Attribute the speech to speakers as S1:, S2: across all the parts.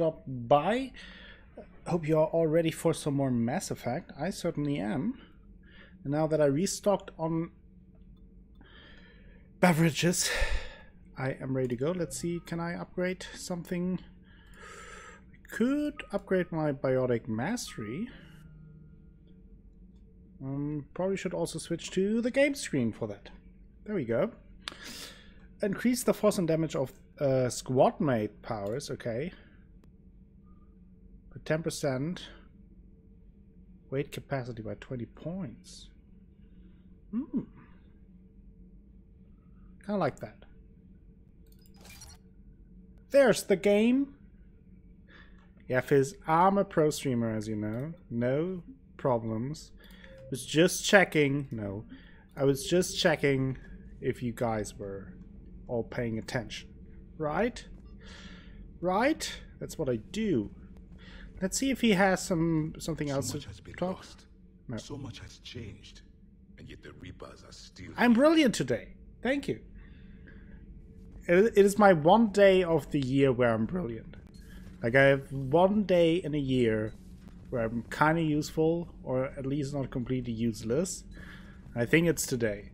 S1: stopped by. Hope you are all ready for some more Mass Effect. I certainly am. And now that I restocked on beverages, I am ready to go. Let's see, can I upgrade something? I could upgrade my Biotic Mastery. Um, probably should also switch to the game screen for that. There we go. Increase the force and damage of uh, squad mate powers, okay. 10% weight capacity by 20 points. Hmm. Kind of like that. There's the game. Yeah, Fizz, I'm a pro streamer, as you know. No problems. Was just checking. No, I was just checking if you guys were all paying attention. Right? Right? That's what I do. Let's see if he has some something
S2: So
S1: else
S2: much
S1: to
S2: has been
S1: talk.
S2: lost.
S1: No.
S2: So much has changed. And yet the Reapers are still
S1: I'm brilliant today. Thank you. It it is my one day of the year where I'm brilliant. Like I have one day in a year where I'm kind of useful, or at least not completely useless. I think it's today.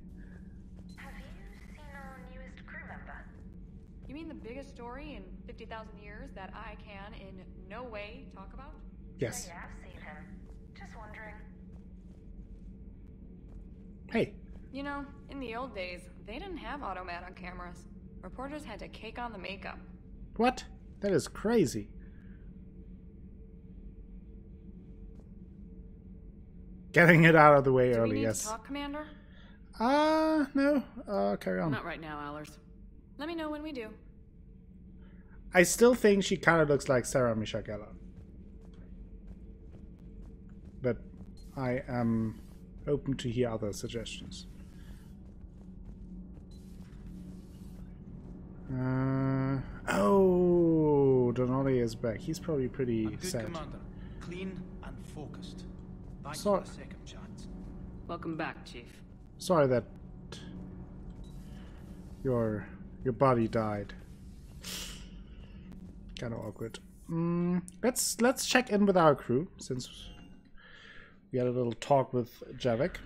S3: Have you seen our newest crew member?
S4: You mean the biggest story in 50,000 years that I can in no way talk about?
S1: Yes.
S3: Yeah, I've seen him. Just wondering.
S1: Hey,
S4: You know, in the old days, they didn't have automat on cameras. Reporters had to cake on the makeup.
S1: what? That is crazy. Getting it out of the way
S4: Do we
S1: early,
S4: need
S1: yes.
S4: to talk, Commander?
S1: Ah, no. Uh, carry on.
S4: Not right now, Allers. Let me know when we do.
S1: I still think she kind of looks like Sarah Michelle Gellar. But I am open to hear other suggestions. Uh, oh, Donnelly is back. He's probably pretty
S5: I'm good,
S1: sad.
S5: Commander. Clean and focused. Thanks
S1: Sorry.
S5: for the second chance.
S4: Welcome back, Chief.
S1: Sorry that your your body died. Kind of awkward. Mm, let's let's check in with our crew since we had a little talk with Javik.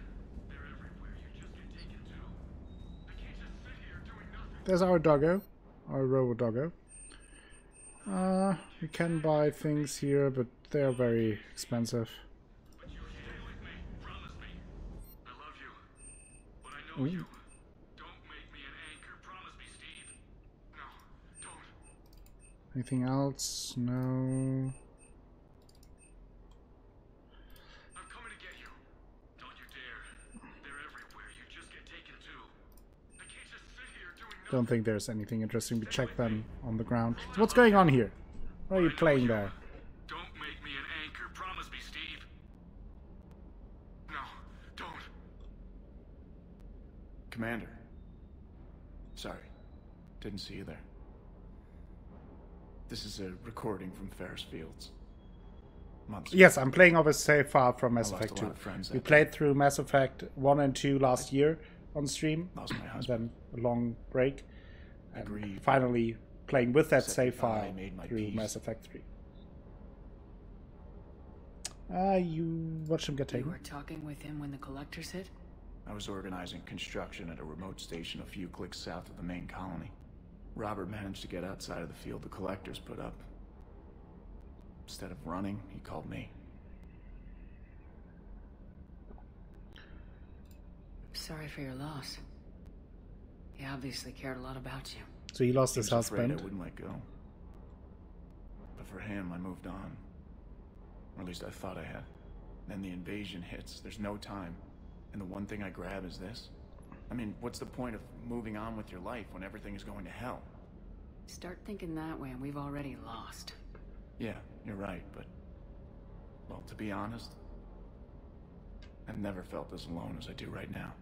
S1: There's our doggo, our robo doggo. Uh, we can buy things here, but they're very expensive.
S6: Promise me. I love you. But I know you. Don't make me an anchor. Promise me, Steve. No, don't.
S1: Anything else? No.
S6: I'm coming to get you. Don't you dare. They're everywhere. You just get taken too. I can't just sit here doing nothing.
S1: Don't think there's anything interesting. We check them on the ground. So what's going on here? What are you playing there?
S6: Don't make me an anchor. Promise me, Steve. No, don't.
S7: Commander. Sorry. Didn't see you there. This is a recording from Ferris Fields. Months ago.
S1: Yes, I'm playing off a save file from Mass
S7: I
S1: Effect 2.
S7: lot of friends
S1: We
S7: that
S1: played through Mass Effect 1 and 2 last year on stream.
S7: Lost my husband.
S1: then a long break. And
S7: Agreed.
S1: finally playing with that
S7: Said
S1: save
S7: goodbye,
S1: file
S7: made my
S1: through
S7: peace.
S1: Mass Effect 3. Ah, you watched him get taken.
S8: You
S1: taken.
S8: were talking with him when the collectors hit?
S7: I was organizing construction at a remote station a few clicks south of the main colony. Robert managed to get outside of the field the collectors put up. Instead of running, he called me.
S8: Sorry for your loss. He obviously cared a lot about you.
S1: So he lost
S7: He
S1: his
S7: was afraid I wouldn't let go. But for him, I moved on. Or at least I thought I had. Then the invasion hits. There's no time. And the one thing I grab is this. I mean, what's the point of moving on with your life when everything is going to hell?
S8: Start thinking that way and we've already lost.
S7: Yeah, you're right, but. Well, to be honest, I've never felt as alone as I do right now.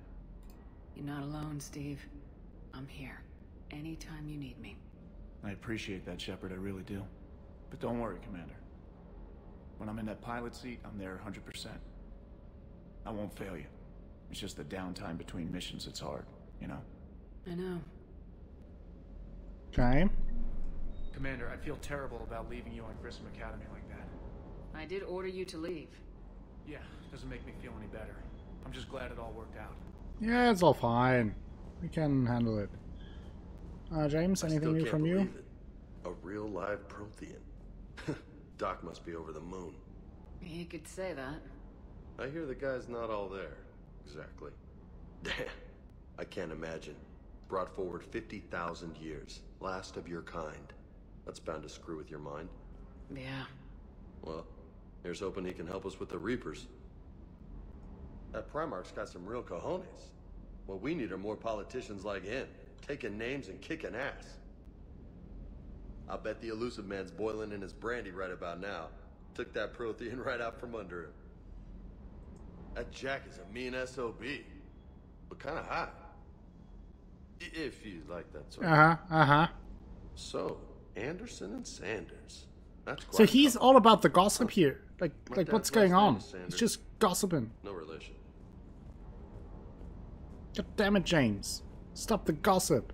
S8: You're not alone, Steve. I'm here. Anytime you need me.
S7: I appreciate that, Shepard, I really do. But don't worry, Commander. When I'm in that pilot seat, I'm there 100%. I won't fail you. It's just the downtime between missions that's hard, you know?
S8: I know.
S1: Okay.
S7: Commander, I feel terrible about leaving you on Grissom Academy like that.
S8: I did order you to leave.
S7: Yeah, doesn't make me feel any better. I'm just glad it all worked out.
S1: Yeah, it's all fine. We can handle it. Uh, James, anything new from you?
S9: it. A real live Prothean. Doc must be over the moon.
S8: You could say that.
S9: I hear the guy's not all there. Exactly. Damn. I can't imagine. Brought forward 50,000 years. Last of your kind. That's bound to screw with your mind.
S8: Yeah.
S9: Well, here's hoping he can help us with the Reapers. That Primarch's got some real cojones. What we need are more politicians like him, taking names and kicking ass. I'll bet the Illusive Man's boiling in his brandy right about now. Took that Prothean right out from under him. That Jack is a mean SOB. But kinda hot. If you like that sort
S1: Uh-huh, Uh huh.
S9: So, Anderson and Sanders. That's quite
S1: So he's all about the gossip here. Like,
S9: My
S1: like what's going on? It's just gossiping.
S9: No relation.
S1: God damn it, James. Stop the gossip.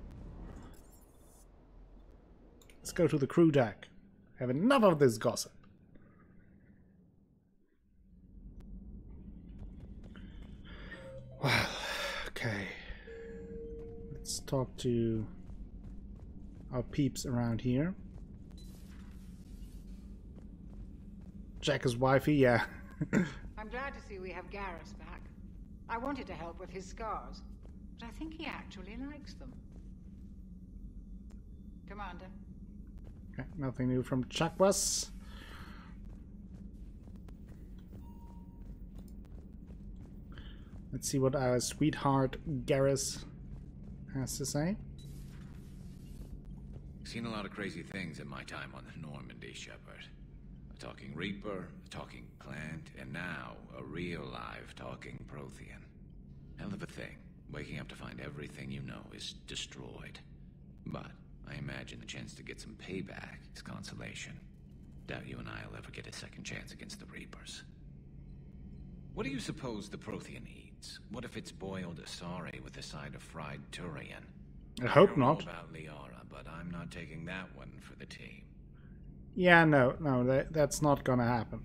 S1: Let's go to the crew deck. Have enough of this gossip. Talk to our peeps around here. Jack is wifey, yeah.
S10: I'm glad to see we have Garrus back. I wanted to help with his scars, but I think he actually likes them. Commander,
S1: Okay, nothing new from Chakwas. Let's see what our sweetheart Garrus has to say.
S11: Seen a lot of crazy things in my time on the Normandy, Shepard. A talking Reaper, a talking plant, and now a real live talking Prothean. Hell of a thing, waking up to find everything you know is destroyed. But I imagine the chance to get some payback is consolation. Doubt you and I'll ever get a second chance against the Reapers. What do you suppose the Prothean eats? What if it's boiled Asari with a side of fried Turian?
S1: I hope
S11: don't about Liara, but I'm not taking that one for the team.
S1: Yeah, no, no, that, that's not gonna happen.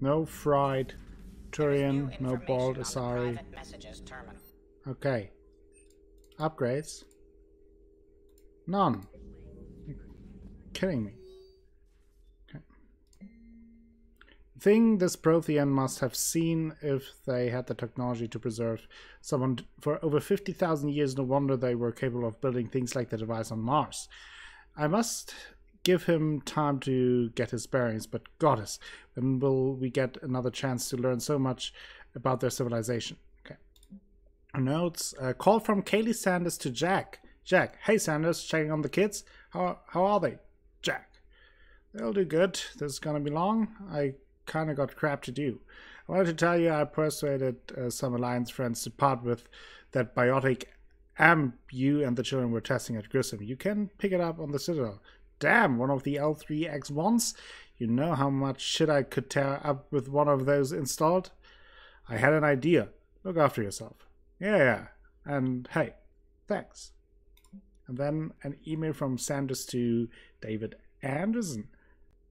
S1: No fried Turian, no boiled Asari. Okay. Upgrades? None. Kidding me. Okay. Thing this Prothean must have seen if they had the technology to preserve someone for over 50,000 years. No wonder they were capable of building things like the device on Mars. I must give him time to get his bearings, but goddess, when will we get another chance to learn so much about their civilization? Okay. Notes. Uh, call from Kahlee Sanders to Jack. Jack, hey Sanders, checking on the kids. How how are they? Jack, they'll do good. This is gonna be long. I kind of got crap to do. I wanted to tell you I persuaded uh, some Alliance friends to part with that biotic amp you and the children were testing at Grissom. You can pick it up on the Citadel. Damn, one of the L3X1s? You know how much shit I could tear up with one of those installed? I had an idea. Look after yourself. Yeah, yeah. And hey, thanks. And then an email from Sanders to David Anderson.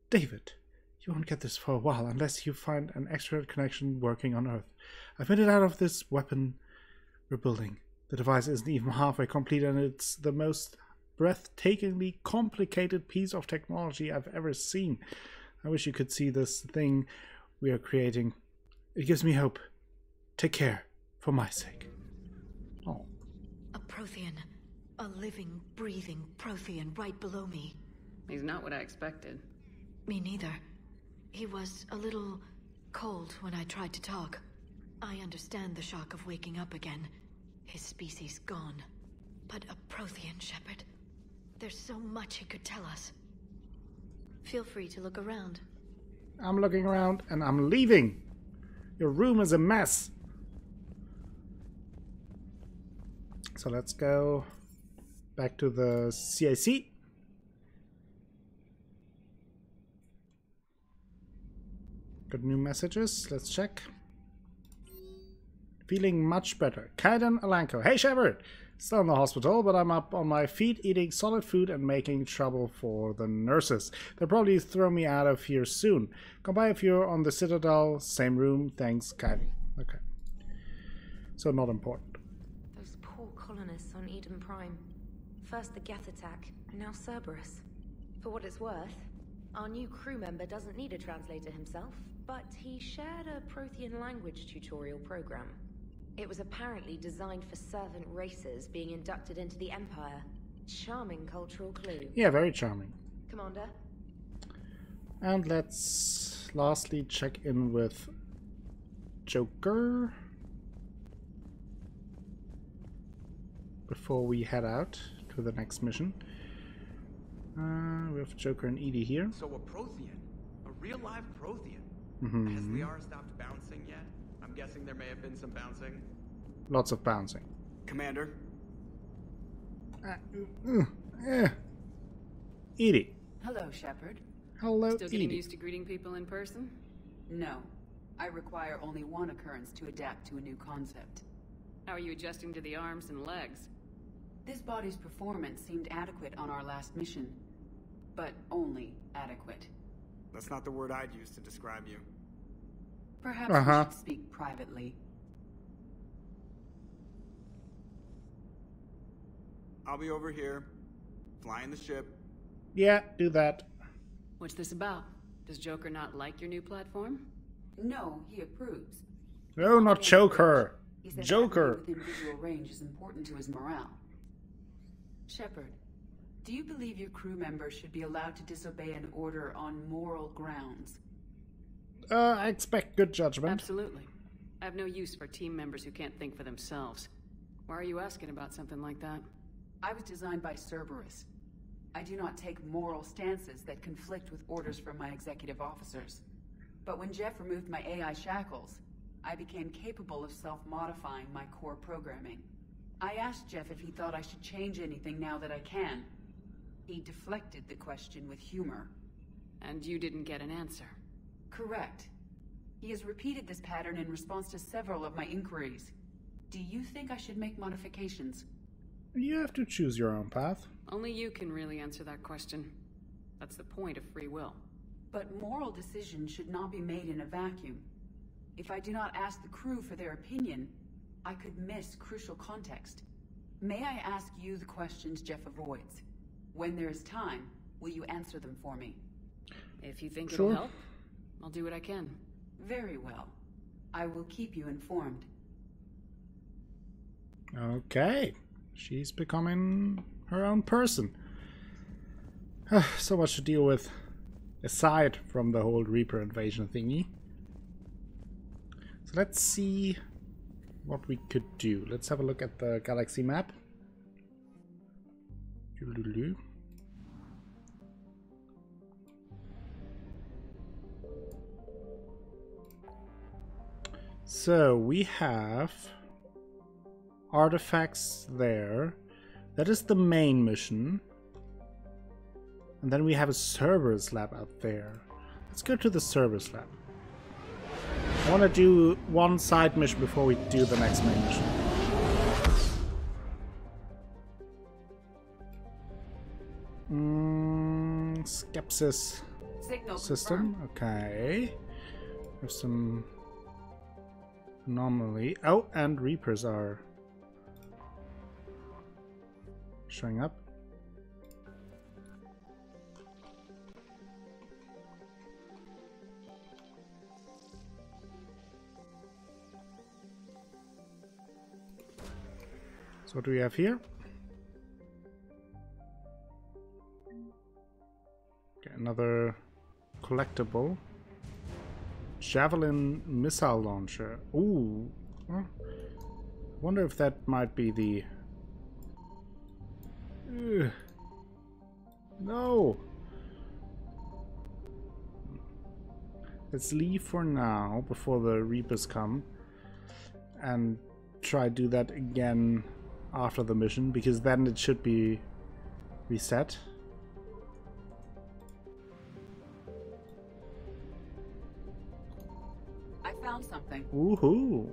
S1: David, you won't get this for a while unless you find an extra connection working on Earth. I've made it out of this weapon we're building. The device isn't even halfway complete, and it's the most breathtakingly complicated piece of technology I've ever seen. I wish you could see this thing we are creating. It gives me hope. Take care, for my sake. Oh,
S12: A Prothean. A living, breathing Prothean right below me.
S8: He's not what I expected.
S12: Me neither. He was a little cold when I tried to talk. I understand the shock of waking up again. His species gone. But a Prothean Shepard. There's so much he could tell us. Feel free to look around.
S1: I'm looking around and I'm leaving. Your room is a mess. So let's go back to the CIC. Got new messages. Let's check. Feeling much better. Kaidan Alenko. Hey Shepard! Still in the hospital, but I'm up on my feet eating solid food and making trouble for the nurses. They'll probably throw me out of here soon. Come by if you're on the Citadel. Same room. Thanks, Kaidan. Okay. So not important.
S13: Those poor colonists on Eden Prime. First the Geth attack, now Cerberus. For what it's worth, our new crew member doesn't need a translator himself, but he shared a Prothean language tutorial program. It was apparently designed for servant races being inducted into the Empire. Charming cultural clue.
S1: Yeah, very charming.
S13: Commander?
S1: And let's lastly check in with Joker before we head out to the next mission. Uh, we have Joker and EDI here.
S14: So a Prothean, a real live Prothean.
S1: Mhm.
S14: Has Liara stopped bouncing yet? I'm guessing there may have been some bouncing.
S1: Lots of bouncing.
S14: Commander,
S1: Uh, eh. EDI.
S8: Hello, Shepard.
S1: Hello,
S8: Still getting
S1: EDI.
S8: used to greeting people in person? No. I require only one occurrence to adapt to a new concept. How are you adjusting to the arms and legs? This body's performance seemed adequate on our last mission. But only adequate.
S14: that's not the word I'd use to describe you.
S8: Perhaps
S1: Uh-huh.
S8: we should speak privately.
S14: I'll be over here, flying the ship.
S1: Yeah, do that.
S8: What's this about? Does Joker not like your new platform? No, he approves.
S1: No, not Joker.
S8: He
S1: Joker.
S8: within visual range is important to his morale. Shepard, do you believe your crew members should be allowed to disobey an order on moral grounds?
S1: Uh, I expect good judgment.
S8: Absolutely. I have no use for team members who can't think for themselves. Why are you asking about something like that? I was designed by Cerberus. I do not take moral stances that conflict with orders from my executive officers. But when Jeff removed my AI shackles, I became capable of self-modifying my core programming. I asked Jeff if he thought I should change anything now that I can. He deflected the question with humor. And you didn't get an answer? Correct. He has repeated this pattern in response to several of my inquiries. Do you think I should make modifications?
S1: You have to choose your own path.
S8: Only you can really answer that question. That's the point of free will. But moral decisions should not be made in a vacuum. If I do not ask the crew for their opinion, I could miss crucial context. May I ask you the questions Jeff avoids? When there is time, will you answer them for me? If you think
S1: Sure.
S8: it'll help, I'll do what I can. Very well. I will keep you informed.
S1: Okay. She's becoming her own person. Ah, so much to deal with aside from the whole Reaper invasion thingy. So let's see what we could do. Let's have a look at the galaxy map. So we have artifacts there. That is the main mission. And then we have a Cerberus lab out there. Let's go to the Cerberus lab. I want to do one side mission before we do the next main mission. Mm, skepsis
S8: Signal
S1: system. Okay. There's some anomaly. Oh, and Reapers are showing up. So what do we have here? Okay, another collectible. Javelin missile launcher. Ooh. Wonder if that might be the. Ugh. No. Let's leave for now before the Reapers come and try do that again after the mission because then it should be reset.
S8: I found something.
S1: Woohoo!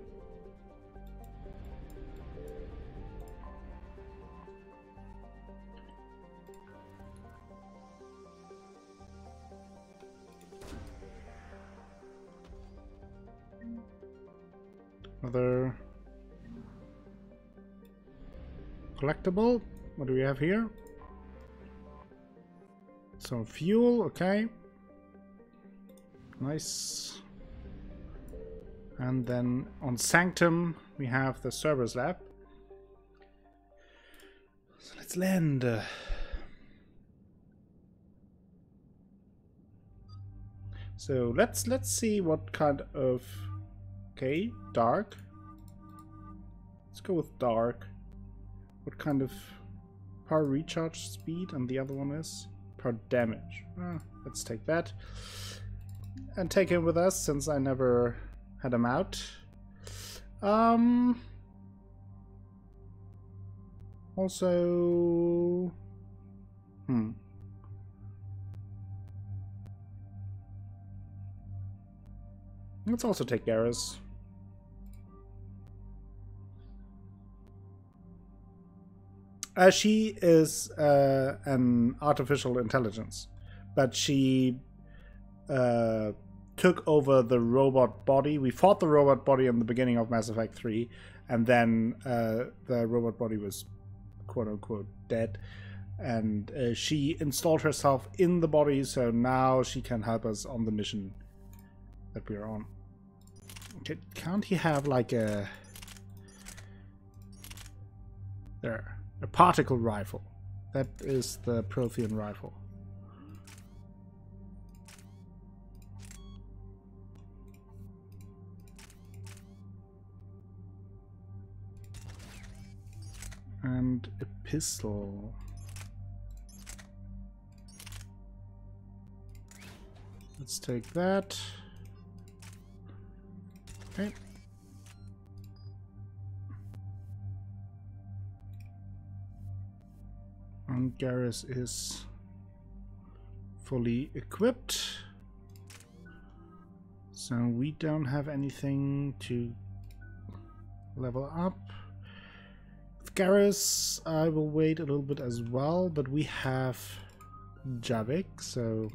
S1: Another collectible. What do we have here? Some fuel, okay. Nice. And then on Sanctum, we have the Cerberus lab. So let's land. So let's let's see what kind of okay dark. Let's go with dark. What kind of power recharge speed and the other one is power damage. Ah, let's take that and take him with us since I never had him out. Um. Also. Hmm. Let's also take Garrus. Uh, she is uh, an artificial intelligence, but she uh, took over the robot body. We fought the robot body in the beginning of Mass Effect 3, and then uh, the robot body was quote unquote dead. And uh, she installed herself in the body, so now she can help us on the mission that we are on. Okay, can't he have like a there a particle rifle? That is the Prothean rifle. And a pistol. Let's take that. Okay. And Garrus is fully equipped. So we don't have anything to level up. With Garrus, I will wait a little bit as well, but we have Javik, so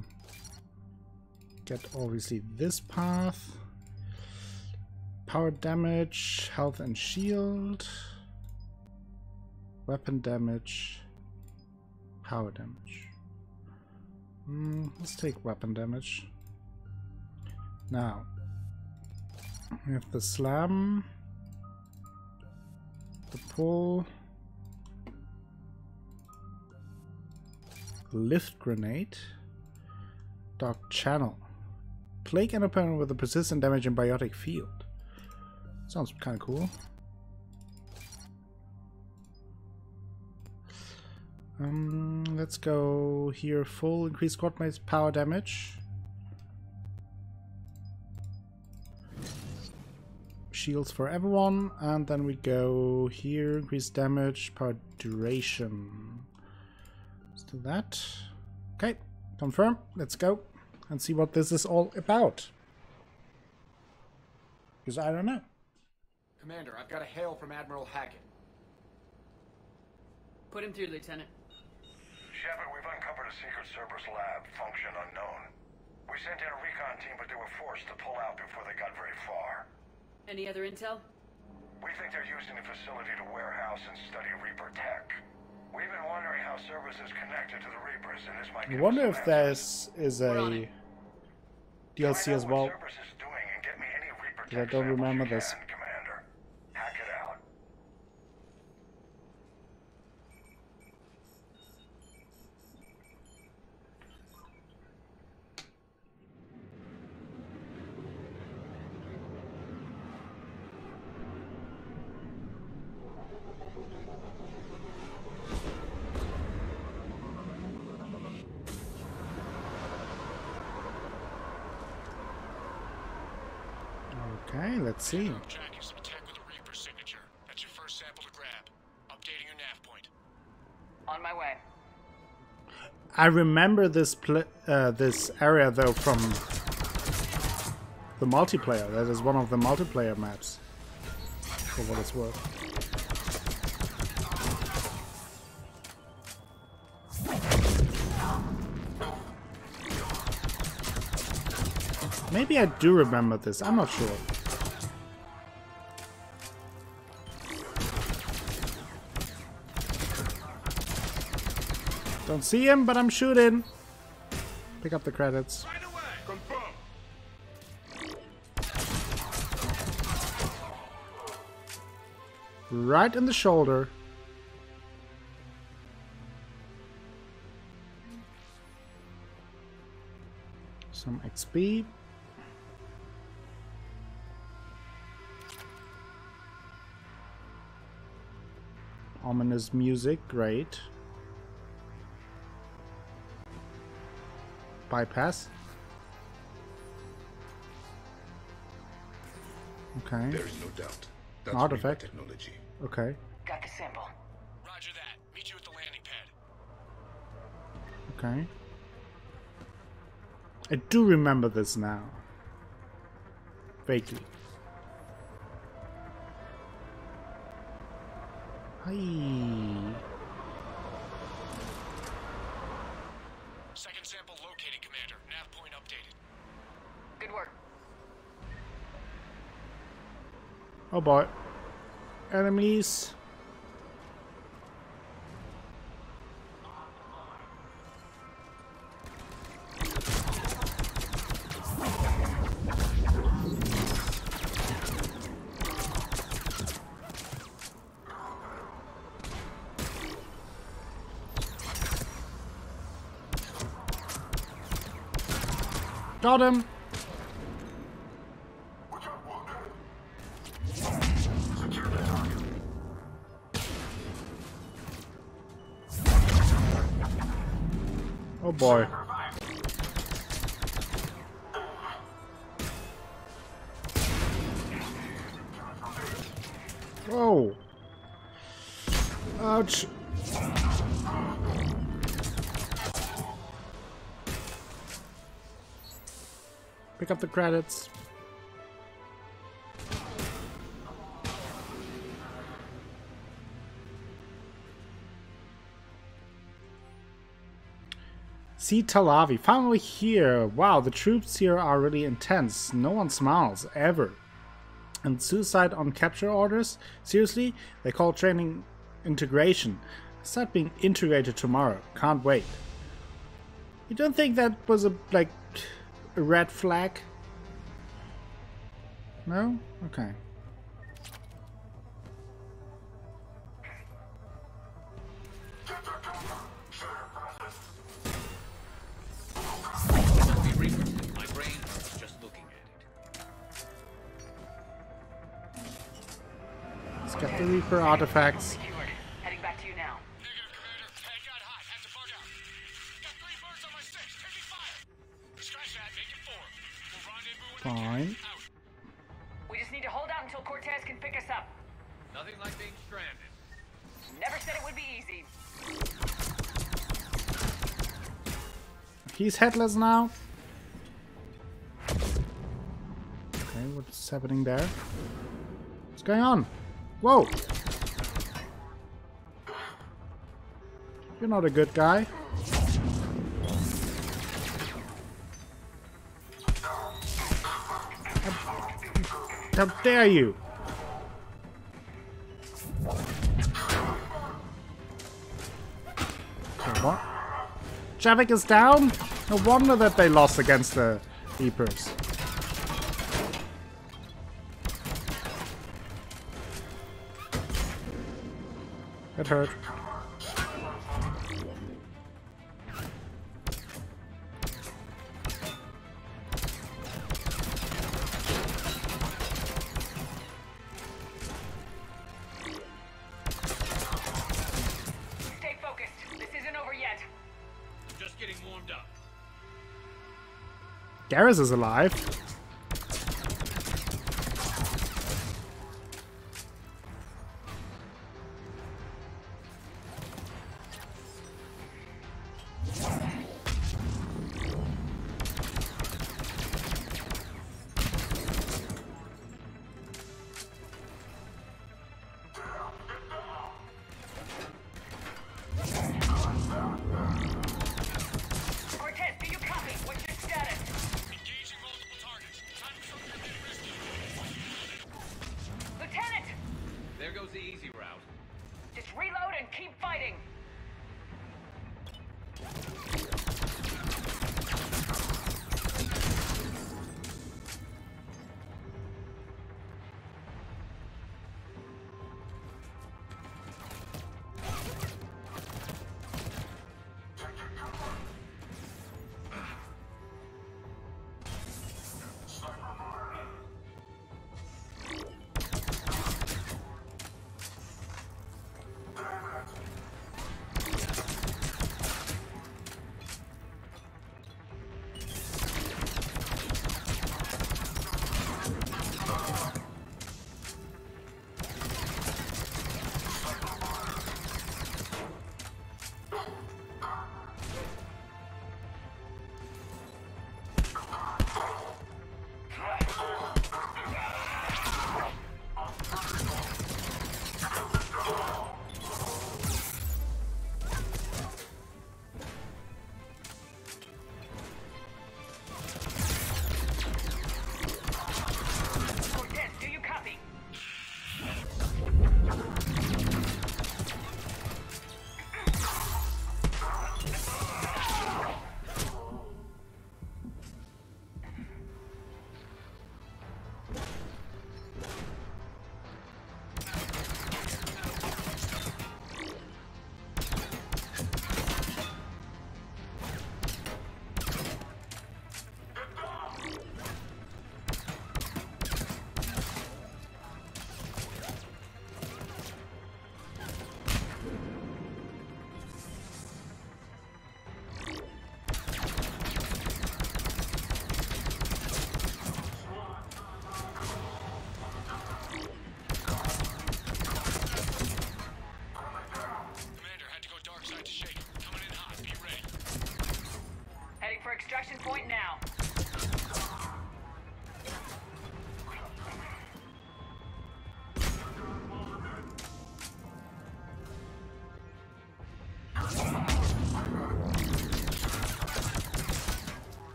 S1: get obviously this path. Power damage, health and shield, weapon damage, power damage. Mm, let's take weapon damage. Now, we have the slam, the pull, lift grenade, dark channel, plague an opponent with a persistent damage and biotic field. Sounds kind of cool. Um, let's go here. Full increase squad mates power damage. Shields for everyone, and then we go here. increase damage, power duration. Let's do that. Okay, confirm. Let's go and see what this is all about. Because I don't know.
S15: Commander, I've got a hail from Admiral Hackett.
S8: Put him through, Lieutenant.
S16: Shepard, we've uncovered a secret Cerberus lab, function unknown. We sent in a recon team, but they were forced to pull out before they got very far.
S8: Any other intel?
S16: We think they're using the facility to warehouse and study Reaper tech. We've been wondering how Cerberus is connected to the Reapers, and this might
S1: I wonder if
S16: some answers.
S1: there's is a DLC as well.
S16: Is doing and get me any Reaper
S1: 'cause I don't remember
S16: you
S1: this.
S16: can, Commander. Hackett out.
S1: Okay, let's see.
S6: Tracking some tech with a Reaper signature. That's your first sample to grab. Updating your nav point.
S8: On my way.
S1: I remember this pl- uh, this area though from the multiplayer. That is one of the multiplayer maps. For what it's worth. Maybe I do remember this. I'm not sure. Don't see him, but I'm shooting. Pick up the credits. Right in the shoulder. Some XP. Ominous music, great. Bypass. Okay.
S2: There is no doubt. That's
S1: Artifact.
S2: Technology.
S1: Okay.
S10: Got the sample.
S5: Roger that. Meet you at the landing pad.
S1: Okay. I do remember this now. Vaguely. Hi.
S5: Second sample located, Commander. Nav point updated.
S10: Good work.
S1: Oh boy. Enemies. Got him. Boy. Whoa. Ouch. Pick up the credits. See Talavi, finally here. Wow, the troops here are really intense. No one smiles, ever. And suicide on capture orders? Seriously? They call training integration. Start being integrated tomorrow. Can't wait. You don't think that was a, like, a red flag? No? Okay.
S5: Rendezvous when
S1: Fine.
S10: We just need to hold out until Cortez can pick us up.
S11: Nothing like being stranded.
S10: Never said it would be easy.
S1: He's headless now. Okay, what's happening there? What's going on? Whoa! You're not a good guy. How dare you! What? Javik is down? No wonder that they lost against the Reapers. That hurt. Garrus is alive.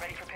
S5: Ready
S17: for